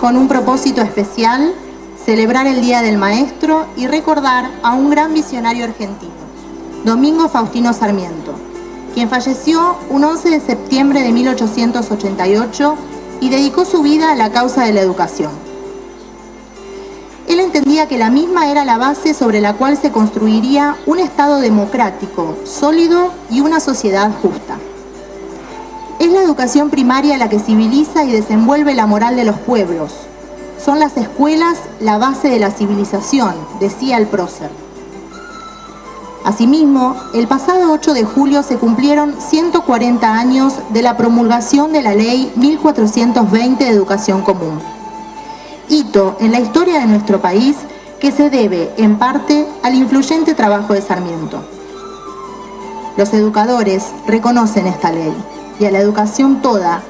con un propósito especial, celebrar el Día del Maestro y recordar a un gran visionario argentino, Domingo Faustino Sarmiento, quien falleció un 11 de septiembre de 1888 y dedicó su vida a la causa de la educación. Él entendía que la misma era la base sobre la cual se construiría un Estado democrático, sólido y una sociedad justa. Es la educación primaria la que civiliza y desenvuelve la moral de los pueblos. Son las escuelas la base de la civilización, decía el prócer. Asimismo, el pasado 8 de julio se cumplieron 140 años de la promulgación de la Ley 1420 de Educación Común. Hito en la historia de nuestro país que se debe, en parte, al influyente trabajo de Sarmiento. Los educadores reconocen esta ley y a la educación toda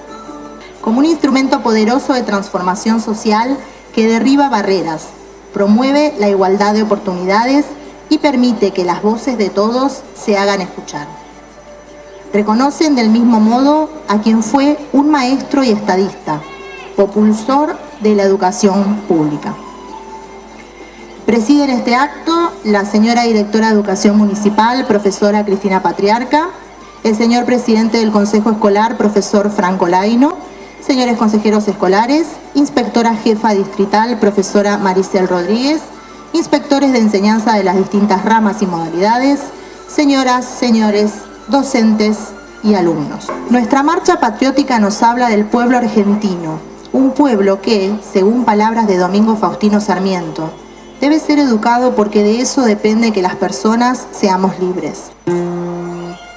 como un instrumento poderoso de transformación social que derriba barreras, promueve la igualdad de oportunidades y permite que las voces de todos se hagan escuchar. Reconocen del mismo modo a quien fue un maestro y estadista, propulsor de la educación pública. Preside en este acto la señora directora de Educación Municipal, profesora Cristina Patriarca, el señor presidente del Consejo Escolar, profesor Franco Laino, señores consejeros escolares, inspectora jefa distrital, profesora Maricel Rodríguez, inspectores de enseñanza de las distintas ramas y modalidades, señoras, señores, docentes y alumnos. Nuestra marcha patriótica nos habla del pueblo argentino, un pueblo que, según palabras de Domingo Faustino Sarmiento, debe ser educado porque de eso depende que las personas seamos libres.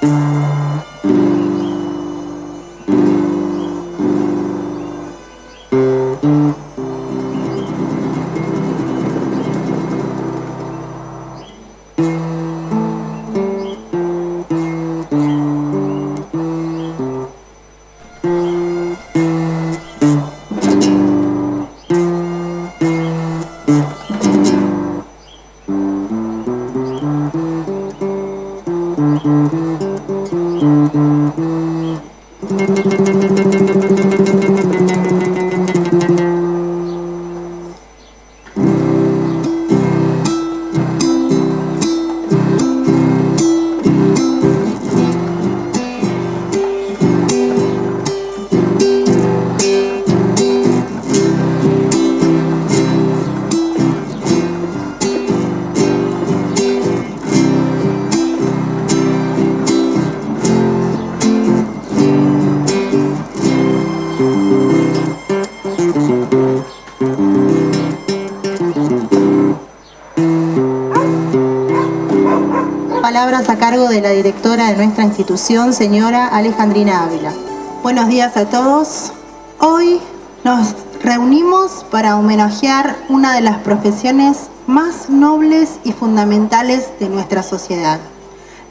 Thank mm -hmm. you. Cargo de la directora de nuestra institución, señora Alejandrina Ávila. Buenos días a todos. Hoy nos reunimos para homenajear una de las profesiones más nobles y fundamentales de nuestra sociedad,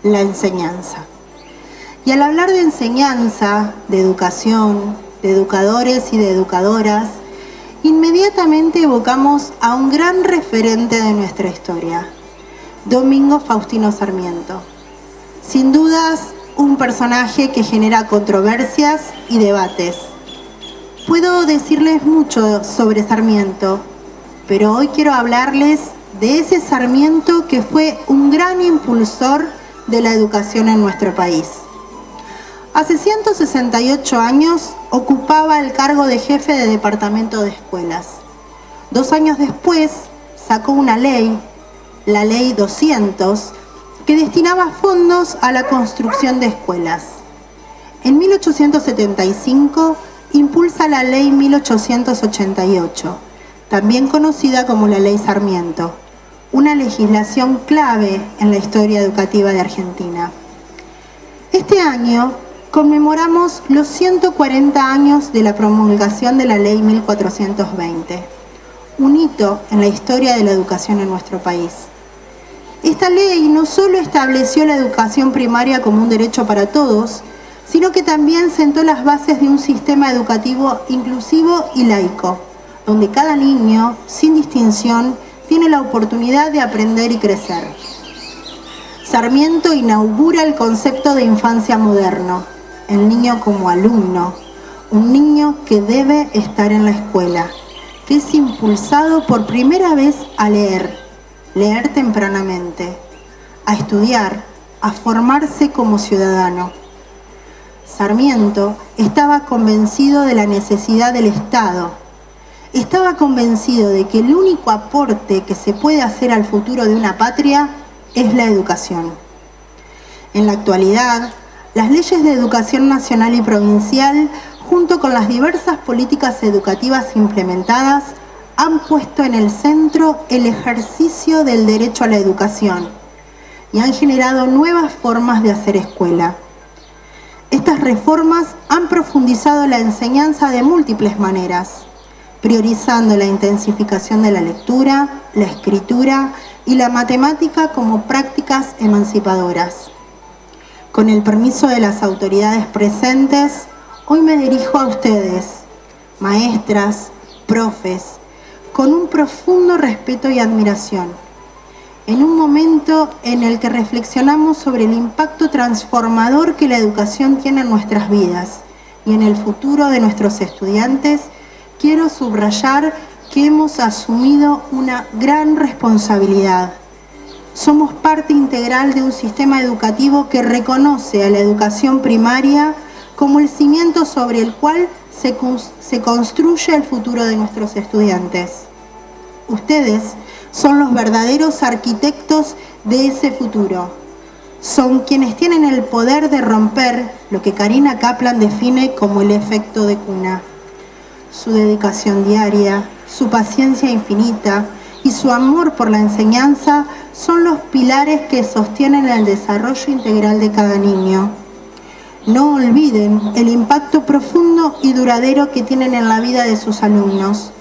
la enseñanza. Y al hablar de enseñanza, de educación, de educadores y de educadoras, inmediatamente evocamos a un gran referente de nuestra historia, Domingo Faustino Sarmiento. Sin dudas, un personaje que genera controversias y debates. Puedo decirles mucho sobre Sarmiento, pero hoy quiero hablarles de ese Sarmiento que fue un gran impulsor de la educación en nuestro país. Hace 168 años ocupaba el cargo de jefe de departamento de escuelas. Dos años después sacó una ley la Ley 200, que destinaba fondos a la construcción de escuelas. En 1875 impulsa la Ley 1888, también conocida como la Ley Sarmiento, una legislación clave en la historia educativa de Argentina. Este año conmemoramos los 140 años de la promulgación de la Ley 1420, un hito en la historia de la educación en nuestro país. Esta ley no solo estableció la educación primaria como un derecho para todos, sino que también sentó las bases de un sistema educativo inclusivo y laico, donde cada niño, sin distinción, tiene la oportunidad de aprender y crecer. Sarmiento inaugura el concepto de infancia moderno, el niño como alumno, un niño que debe estar en la escuela, que es impulsado por primera vez a leer, leer tempranamente, a estudiar, a formarse como ciudadano. Sarmiento estaba convencido de la necesidad del Estado. Estaba convencido de que el único aporte que se puede hacer al futuro de una patria es la educación. En la actualidad, las leyes de educación nacional y provincial, junto con las diversas políticas educativas implementadas, han puesto en el centro el ejercicio del derecho a la educación y han generado nuevas formas de hacer escuela. Estas reformas han profundizado la enseñanza de múltiples maneras, priorizando la intensificación de la lectura, la escritura y la matemática como prácticas emancipadoras. Con el permiso de las autoridades presentes, hoy me dirijo a ustedes, maestras, profes, con un profundo respeto y admiración en un momento en el que reflexionamos sobre el impacto transformador que la educación tiene en nuestras vidas y en el futuro de nuestros estudiantes, quiero subrayar que hemos asumido una gran responsabilidad. Somos parte integral de un sistema educativo que reconoce a la educación primaria como el cimiento sobre el cual se, construye el futuro de nuestros estudiantes. Ustedes son los verdaderos arquitectos de ese futuro. Son quienes tienen el poder de romper lo que Karina Kaplan define como el efecto de cuna. Su dedicación diaria, su paciencia infinita y su amor por la enseñanza son los pilares que sostienen el desarrollo integral de cada niño. No olviden el impacto profundo y duradero que tienen en la vida de sus alumnos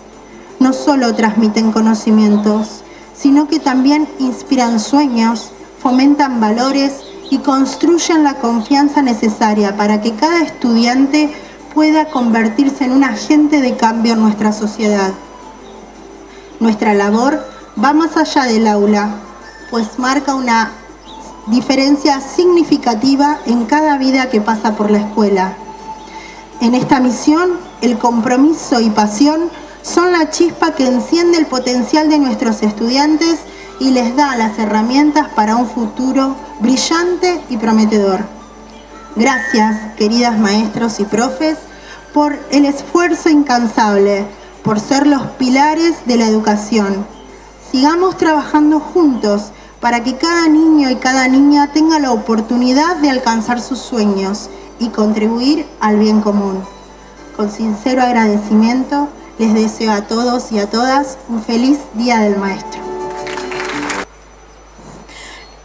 no solo transmiten conocimientos, sino que también inspiran sueños, fomentan valores y construyen la confianza necesaria para que cada estudiante pueda convertirse en un agente de cambio en nuestra sociedad. Nuestra labor va más allá del aula, pues marca una diferencia significativa en cada vida que pasa por la escuela. En esta misión, el compromiso y pasión son la chispa que enciende el potencial de nuestros estudiantes y les da las herramientas para un futuro brillante y prometedor. Gracias, queridas maestros y profes, por el esfuerzo incansable, por ser los pilares de la educación. Sigamos trabajando juntos para que cada niño y cada niña tenga la oportunidad de alcanzar sus sueños y contribuir al bien común. Con sincero agradecimiento, les deseo a todos y a todas un feliz Día del Maestro.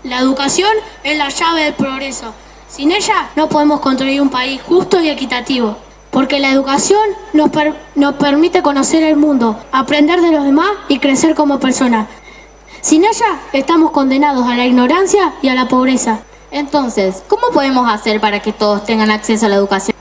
La educación es la llave del progreso. Sin ella no podemos construir un país justo y equitativo, porque la educación nos, nos permite conocer el mundo, aprender de los demás y crecer como personas. Sin ella estamos condenados a la ignorancia y a la pobreza. Entonces, ¿cómo podemos hacer para que todos tengan acceso a la educación?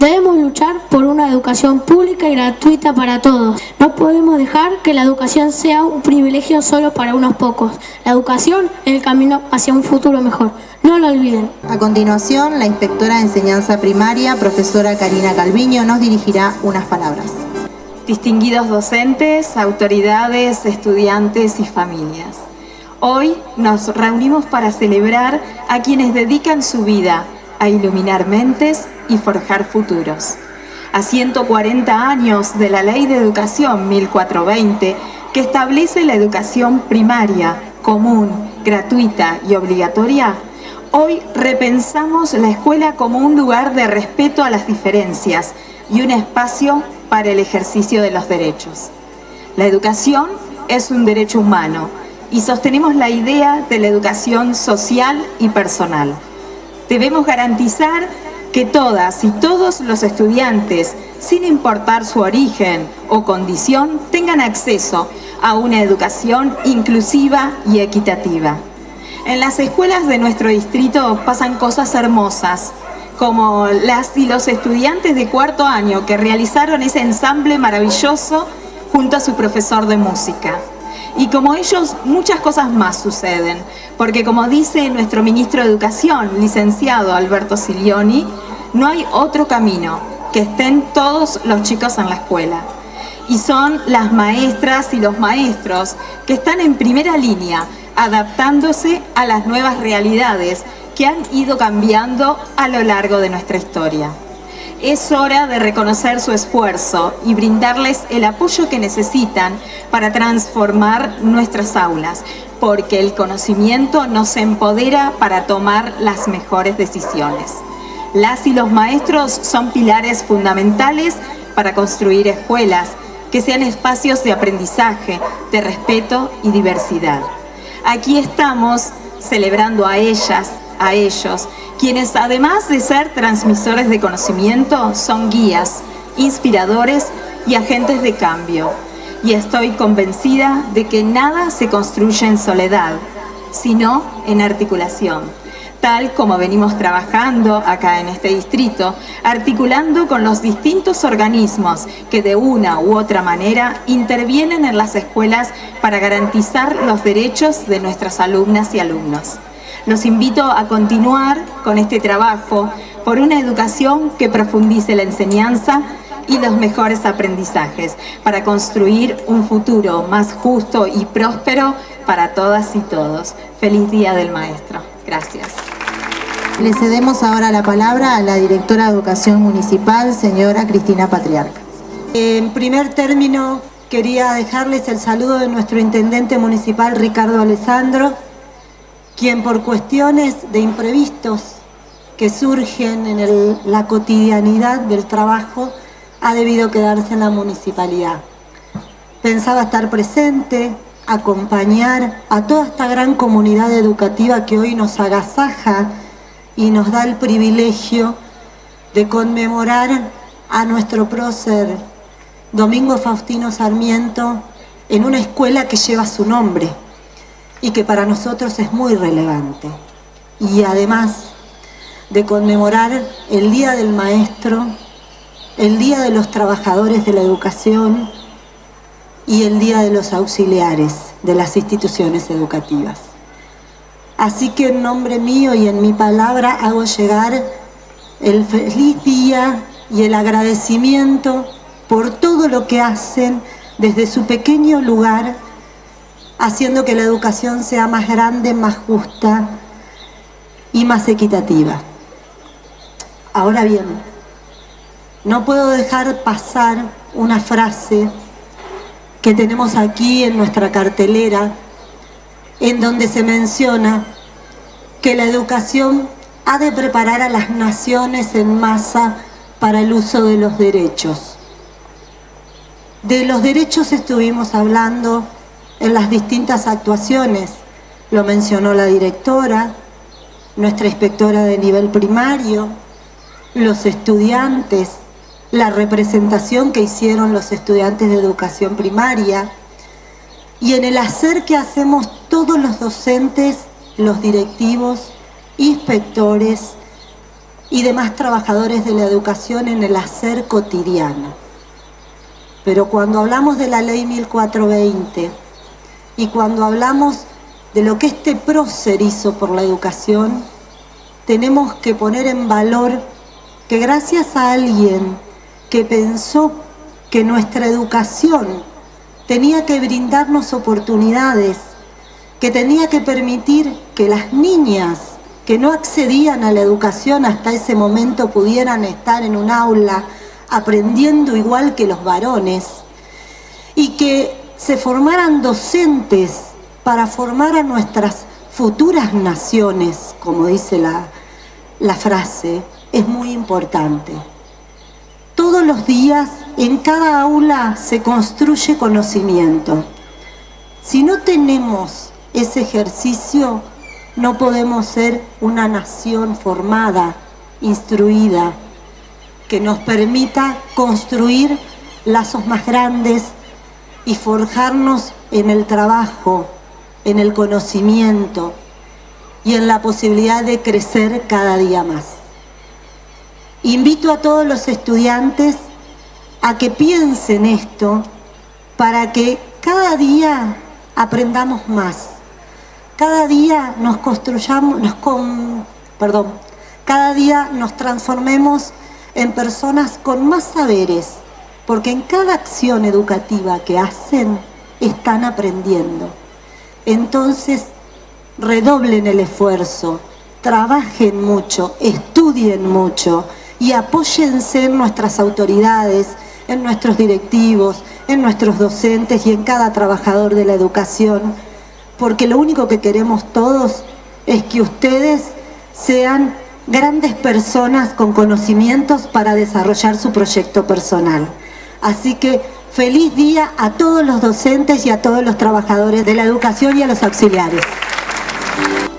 Debemos luchar por una educación pública y gratuita para todos. No podemos dejar que la educación sea un privilegio solo para unos pocos. La educación es el camino hacia un futuro mejor. No lo olviden. A continuación, la inspectora de enseñanza primaria, profesora Karina Calviño, nos dirigirá unas palabras. Distinguidos docentes, autoridades, estudiantes y familias. Hoy nos reunimos para celebrar a quienes dedican su vida a iluminar mentes y forjar futuros. A 140 años de la Ley de Educación 1420, que establece la educación primaria, común, gratuita y obligatoria, hoy repensamos la escuela como un lugar de respeto a las diferencias y un espacio para el ejercicio de los derechos. La educación es un derecho humano y sostenemos la idea de la educación social y personal. Debemos garantizar que todas y todos los estudiantes, sin importar su origen o condición, tengan acceso a una educación inclusiva y equitativa. En las escuelas de nuestro distrito pasan cosas hermosas, como las y los estudiantes de cuarto año que realizaron ese ensamble maravilloso junto a su profesor de música. Y como ellos, muchas cosas más suceden, porque como dice nuestro ministro de Educación, licenciado Alberto Silioni, no hay otro camino que estén todos los chicos en la escuela. y son las maestras y los maestros que están en primera línea adaptándose a las nuevas realidades que han ido cambiando a lo largo de nuestra historia. Es hora de reconocer su esfuerzo y brindarles el apoyo que necesitan para transformar nuestras aulas, porque el conocimiento nos empodera para tomar las mejores decisiones. Las y los maestros son pilares fundamentales para construir escuelas que sean espacios de aprendizaje, de respeto y diversidad. Aquí estamos celebrando a ellas, a ellos, quienes además de ser transmisores de conocimiento, son guías, inspiradores y agentes de cambio. Y estoy convencida de que nada se construye en soledad, sino en articulación tal como venimos trabajando acá en este distrito, articulando con los distintos organismos que de una u otra manera intervienen en las escuelas para garantizar los derechos de nuestras alumnas y alumnos. Los invito a continuar con este trabajo por una educación que profundice la enseñanza y los mejores aprendizajes para construir un futuro más justo y próspero para todas y todos. Feliz Día del Maestro. Gracias. Le cedemos ahora la palabra a la directora de Educación Municipal, señora Cristina Patriarca. En primer término, quería dejarles el saludo de nuestro intendente municipal, Ricardo Alessandro, quien por cuestiones de imprevistos que surgen en la cotidianidad del trabajo, ha debido quedarse en la municipalidad. Pensaba estar presente, acompañar a toda esta gran comunidad educativa que hoy nos agasaja y nos da el privilegio de conmemorar a nuestro prócer Domingo Faustino Sarmiento en una escuela que lleva su nombre y que para nosotros es muy relevante. Y además de conmemorar el Día del Maestro, el Día de los Trabajadores de la Educación y el Día de los Auxiliares de las instituciones educativas. Así que en nombre mío y en mi palabra hago llegar el feliz día y el agradecimiento por todo lo que hacen desde su pequeño lugar, haciendo que la educación sea más grande, más justa y más equitativa. Ahora bien, no puedo dejar pasar una frase que tenemos aquí en nuestra cartelera en donde se menciona que la educación ha de preparar a las naciones en masa para el uso de los derechos. De los derechos estuvimos hablando en las distintas actuaciones, lo mencionó la directora, nuestra inspectora de nivel primario, los estudiantes, la representación que hicieron los estudiantes de educación primaria, y en el hacer que hacemos todos los docentes, los directivos, inspectores y demás trabajadores de la educación en el hacer cotidiano. Pero cuando hablamos de la ley 1420 y cuando hablamos de lo que este prócer hizo por la educación, tenemos que poner en valor que gracias a alguien que pensó que nuestra educación tenía que brindarnos oportunidades, que tenía que permitir que las niñas que no accedían a la educación hasta ese momento pudieran estar en un aula aprendiendo igual que los varones y que se formaran docentes para formar a nuestras futuras naciones, como dice la, la frase, es muy importante. Todos los días en cada aula se construye conocimiento. Si no tenemos ese ejercicio, no podemos ser una nación formada, instruida, que nos permita construir lazos más grandes y forjarnos en el trabajo, en el conocimiento y en la posibilidad de crecer cada día más. Invito a todos los estudiantes a que piensen esto para que cada día aprendamos más, cada día nos construyamos, nos con, perdón, cada día nos transformemos en personas con más saberes, porque en cada acción educativa que hacen están aprendiendo. Entonces, redoblen el esfuerzo, trabajen mucho, estudien mucho y apóyense en nuestras autoridades, en nuestros directivos, en nuestros docentes y en cada trabajador de la educación, porque lo único que queremos todos es que ustedes sean grandes personas con conocimientos para desarrollar su proyecto personal. Así que feliz día a todos los docentes y a todos los trabajadores de la educación y a los auxiliares.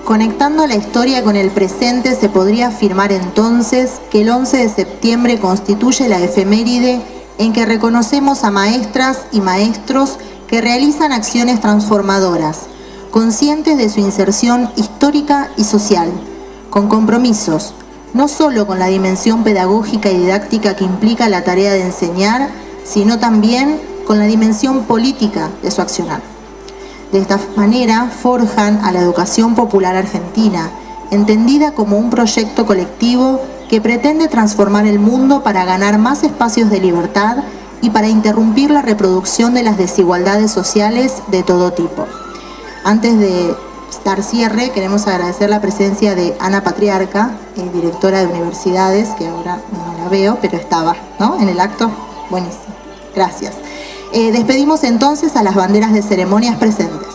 Conectando la historia con el presente, se podría afirmar entonces que el 11 de septiembre constituye la efeméride en que reconocemos a maestras y maestros que realizan acciones transformadoras, conscientes de su inserción histórica y social, con compromisos, no solo con la dimensión pedagógica y didáctica que implica la tarea de enseñar, sino también con la dimensión política de su accionar. De esta manera forjan a la educación popular argentina, entendida como un proyecto colectivo que pretende transformar el mundo para ganar más espacios de libertad y para interrumpir la reproducción de las desigualdades sociales de todo tipo. Antes de dar cierre, queremos agradecer la presencia de Ana Patriarca, eh, directora de universidades, que ahora no la veo, pero estaba ¿no? en el acto. Buenísimo. Gracias. Eh, despedimos entonces a las banderas de ceremonias presentes.